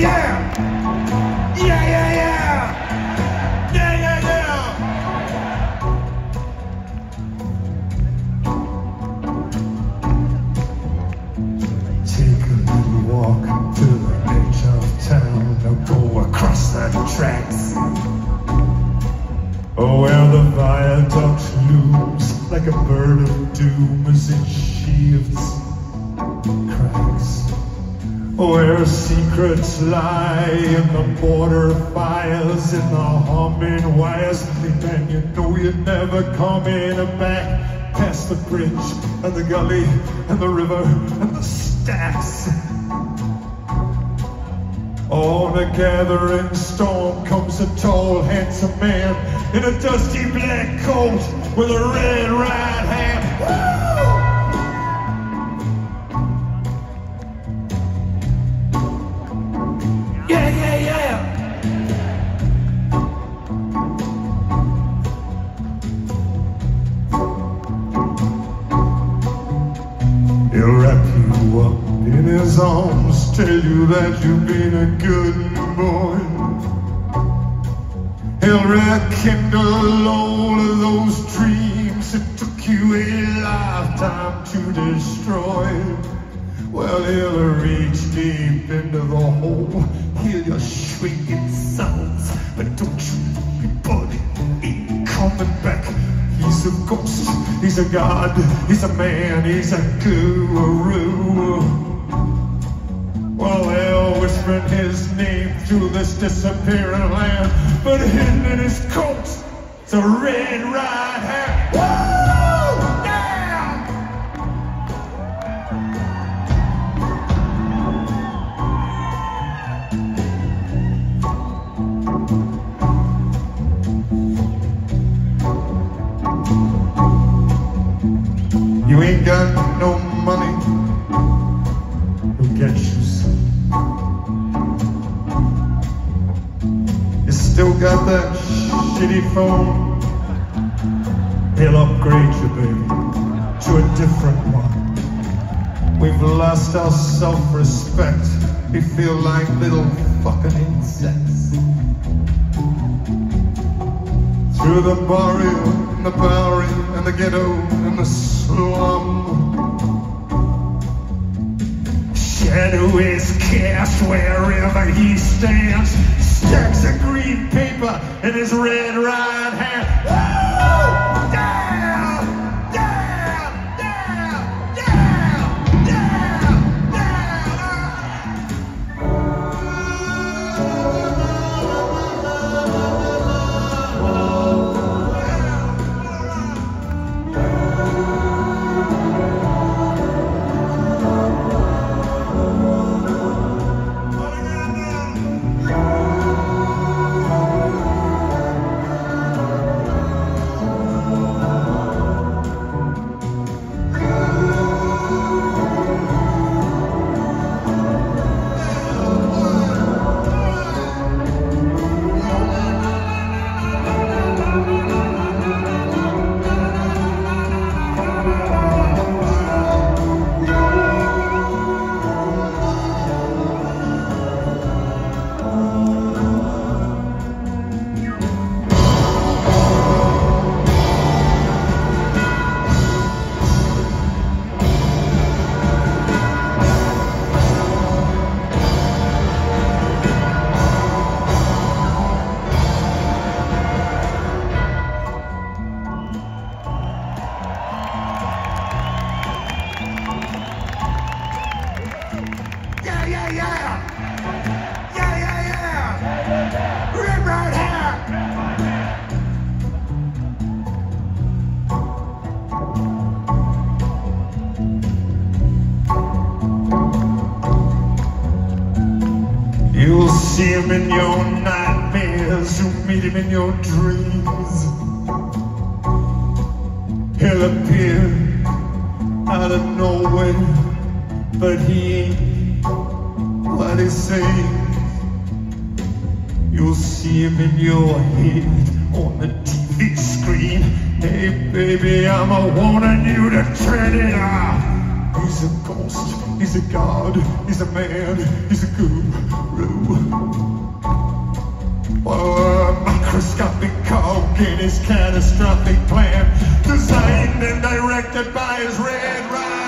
yeah, yeah. Yeah, yeah, yeah. Yeah. Take a little walk to the edge of town. Go across the tracks. Oh, where the viaduct looms like a bird of doom as it cracks. Where secrets lie in the border fires, in the humming wires, and you know you're never coming back. Past the bridge and the gully and the river and the stacks. On a gathering storm comes a tall, handsome man in a dusty black coat with a red right hand. He'll wrap you up in his arms, tell you that you've been a good boy. He'll rekindle all of those dreams it took you a lifetime to destroy. Well, he'll reach deep into the hole, hear your shrieking sounds, but don't you worry, buddy, ain't coming back. He's a ghost, he's a god, he's a man, he's a guru. Well, they'll whisper his name through this disappearing land, but hidden in his coat, it's a red right hand. Ain't got no money. He'll get you some. You still got that shitty phone. He'll upgrade you, baby, to a different one. We've lost our self-respect. We feel like little fucking insects. Through the barrio, the Bowery, and the ghetto, and the slum. Shadow is cast wherever he stands. Stacks of green paper in his red right hand. See him in your nightmares, you'll meet him in your dreams. He'll appear out of nowhere, but he ain't what he say. You'll see him in your head on the TV screen. Hey baby, I'm a warning you to turn it off. He's a ghost, he's a god, he's a man, he's a guru. Oh, a microscopic cog in his catastrophic plan, designed and directed by his red right.